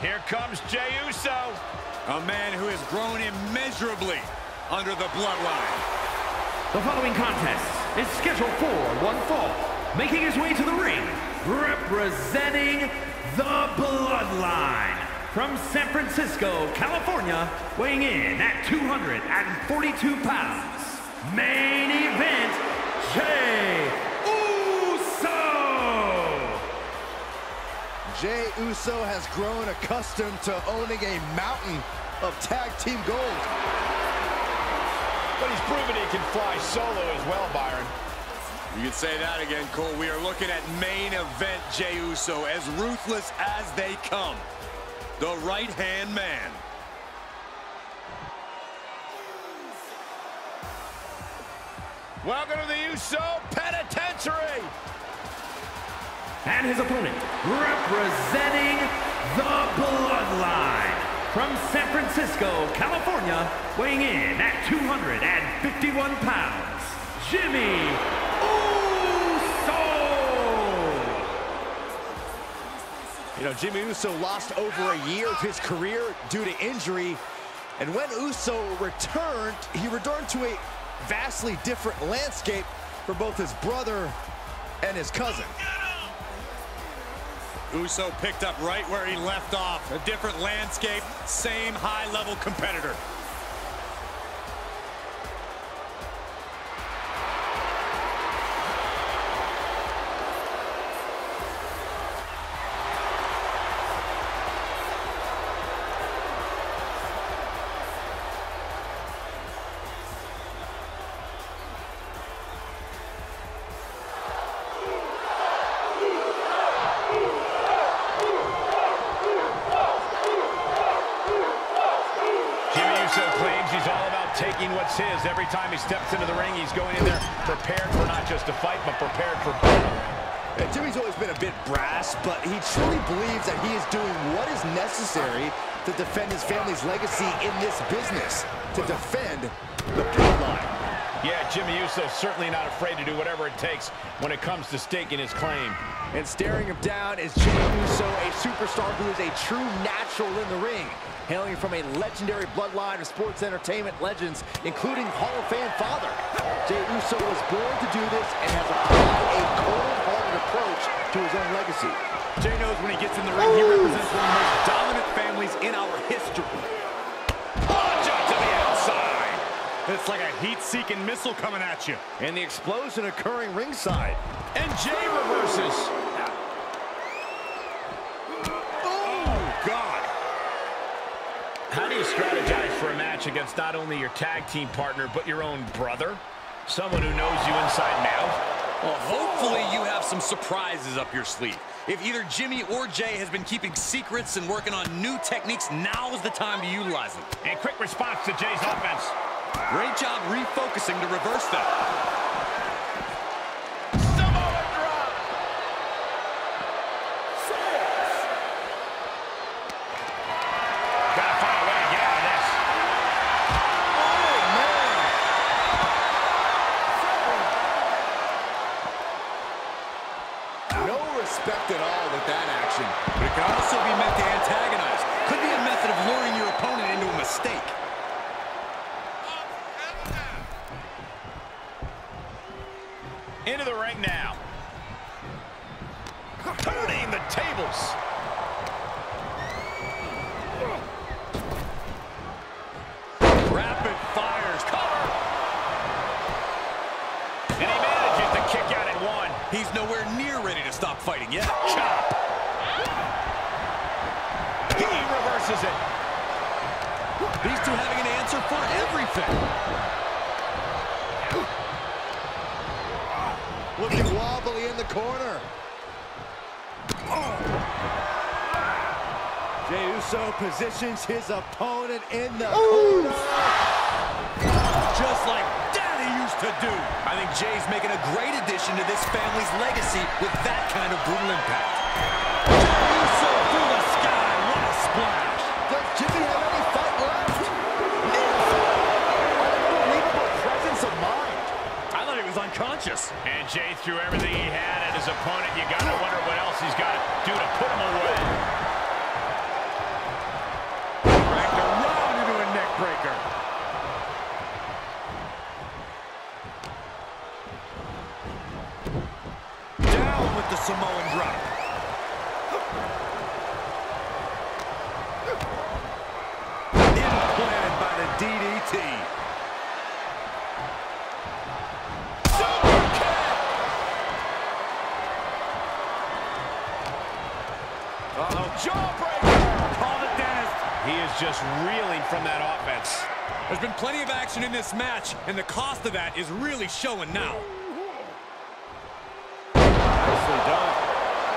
Here comes Jey Uso. A man who has grown immeasurably under the bloodline. The following contest is scheduled for one fall. Making his way to the ring, representing the Bloodline. From San Francisco, California, weighing in at 242 pounds. Main event, Jey Jey Uso has grown accustomed to owning a mountain of tag team gold. But he's proven he can fly solo as well, Byron. You can say that again, Cole. We are looking at main event Jey Uso, as ruthless as they come. The right-hand man. Welcome to the Uso Penitentiary. And his opponent, representing the Bloodline. From San Francisco, California, weighing in at 251 pounds, Jimmy Uso! You know, Jimmy Uso lost over a year of his career due to injury. And when Uso returned, he returned to a vastly different landscape for both his brother and his cousin. Uso picked up right where he left off. A different landscape, same high-level competitor. What's his. Every time he steps into the ring, he's going in there prepared for not just a fight, but prepared for battle. And Jimmy's always been a bit brass, but he truly believes that he is doing what is necessary to defend his family's legacy in this business, to defend the bloodline. Yeah, Jimmy Uso certainly not afraid to do whatever it takes when it comes to staking his claim. And staring him down is Jimmy Uso, a superstar who is a true natural in the ring. Hailing from a legendary bloodline of sports entertainment legends, including Hall of Fame father. Jey Uso was born to do this and has applied a cold-hearted approach to his own legacy. Jey knows when he gets in the ring, he represents one of the most dominant families in our history. Punch out to the outside. It's like a heat-seeking missile coming at you. And the explosion occurring ringside. And Jey reverses. Strategize for a match against not only your tag team partner, but your own brother? Someone who knows you inside and out? Well, hopefully you have some surprises up your sleeve. If either Jimmy or Jey has been keeping secrets and working on new techniques, now is the time to utilize them. And quick response to Jey's offense. Great job refocusing to reverse that. Turning the tables. Rapid fires. Cover. And he manages to kick out at one. He's nowhere near ready to stop fighting yet. Chop. He reverses it. These two having an answer for everything. Looking wobbly in the corner. Jey Uso positions his opponent in the corner. Just like Daddy used to do. I think Jey's making a great addition to this family's legacy with that kind of brutal impact. Jey Uso through the sky. What a splash. Does Jimmy have any fight left? Unbelievable presence of mind. I thought he was unconscious. And Jey threw everything he had at his opponent. You gotta wonder what else he's got to do to put him away. Samoan drop. Implanted by the DDT. Super kick! Uh-oh, jawbreaker! Call the dentist. He is just reeling from that offense. There's been plenty of action in this match, and the cost of that is really showing now. Nicely done.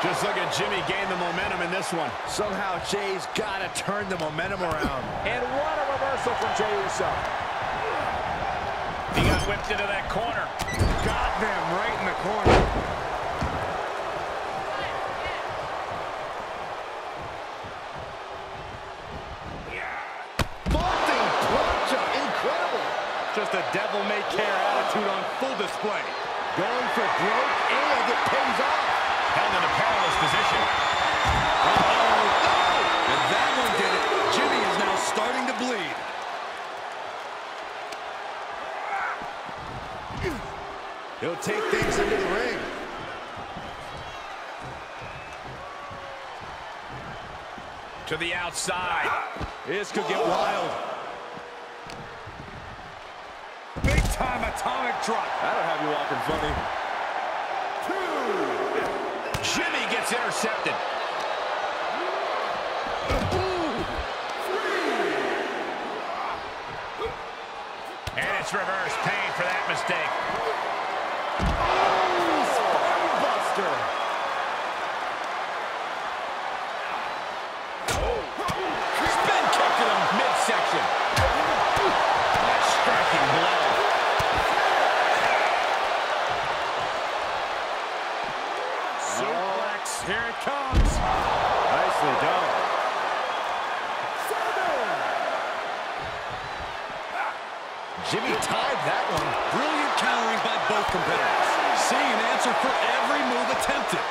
Just look at Jimmy gain the momentum in this one. Somehow Jey's got to turn the momentum around. And what a reversal from Jey Uso. He got whipped into that corner. Got them right in the corner. Vaulting plancha, incredible. Just a devil-may-care attitude on full display. Going for broke, and it pays off. Held in a perilous position. And that one did it. Jimmy is now starting to bleed. He'll take things into the ring. To the outside. This could get wild. Big time atomic drop. That'll have you walking funny. Gets intercepted. And it's reverse pain for that mistake. Buster. Spin kick to the midsection. That striking blow. Suplex. Here it comes. Nicely done. Jimmy tied that one. Brilliant countering by both competitors. Seeing an answer for every move attempted.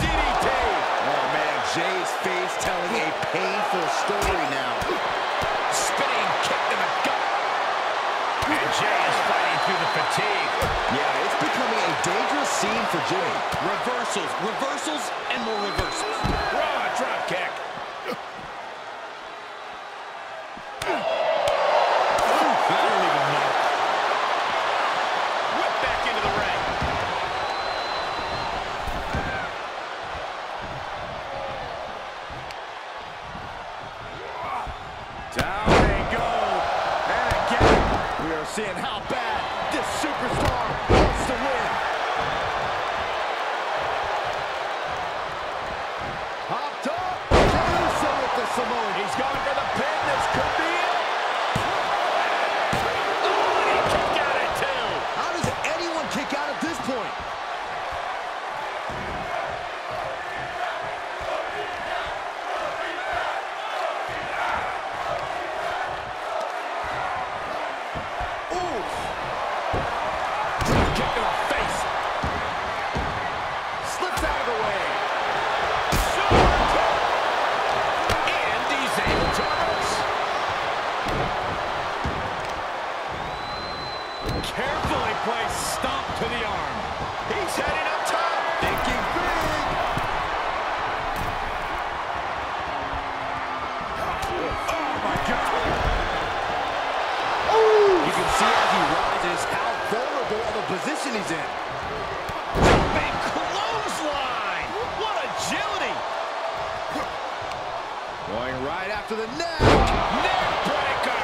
DDT. Oh, man, Jey's face telling a painful story now. Spinning kick to the gut. And Jey is fighting through the fatigue. Yeah, dangerous scene for Jimmy. Reversals, reversals, and more reversals. Raw drop kick. That'll even mark. Whip back into the ring. Down they go. And again, we are seeing how bad Carefully placed stomp to the arm. He's heading up top. Thinking big. Oh, my God. You can see as he rises how vulnerable of a position he's in. Big clothesline. What agility. Going right after the. Neck breaker.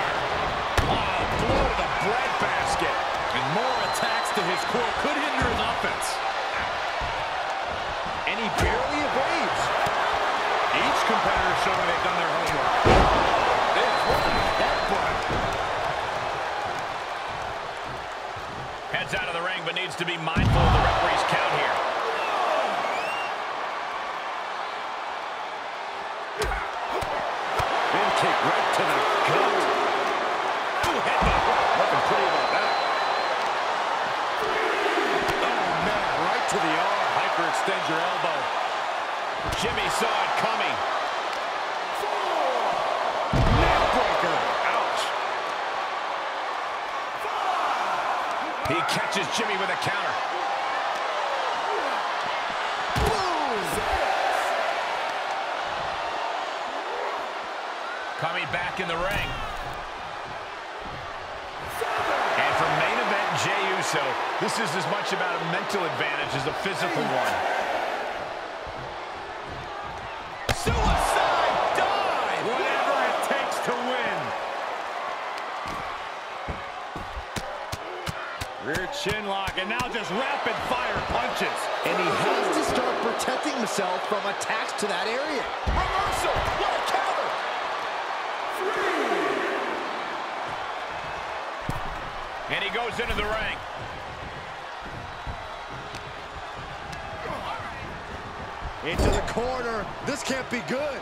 Oh, blow to the breadbasket. And more attacks to his core could hinder his offense. And he barely evades. Each competitor showing they've done their homework. There's one headbutt. Heads out of the ring, but needs to be mindful of the referee's count here. catches Jimmy with a counter. Coming back in the ring. And for main event, Jey Uso, this is as much about a mental advantage as a physical one. Suicide! Rear chin lock, and now just rapid fire punches. And he has to start protecting himself from attacks to that area. Reversal! What a counter! Three! And he goes into the ring. Into the corner. This can't be good.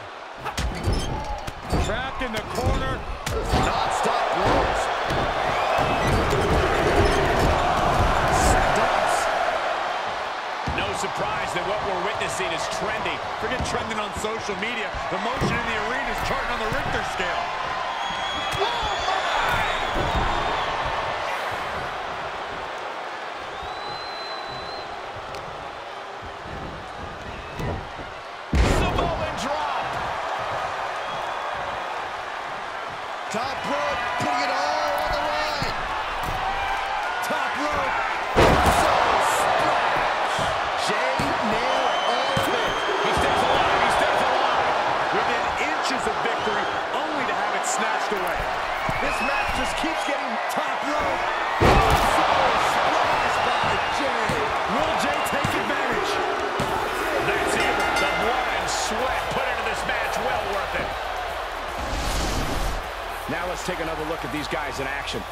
Trapped in the corner. Non-stop blows. No surprise that what we're witnessing is trending. Forget trending on social media. The motion in the arena is charting on the Richter scale. Samoan Now let's take another look at these guys in action.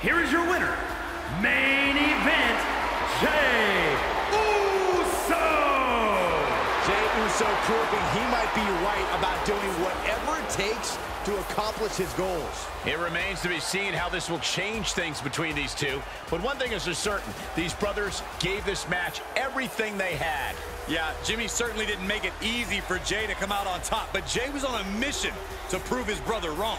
Here is your winner, main event, Jey Uso! Jey Uso proving he might be right about doing whatever it takes to accomplish his goals. It remains to be seen how this will change things between these two. But one thing is for certain, these brothers gave this match everything they had. Yeah, Jimmy certainly didn't make it easy for Jey to come out on top, but Jey was on a mission to prove his brother wrong.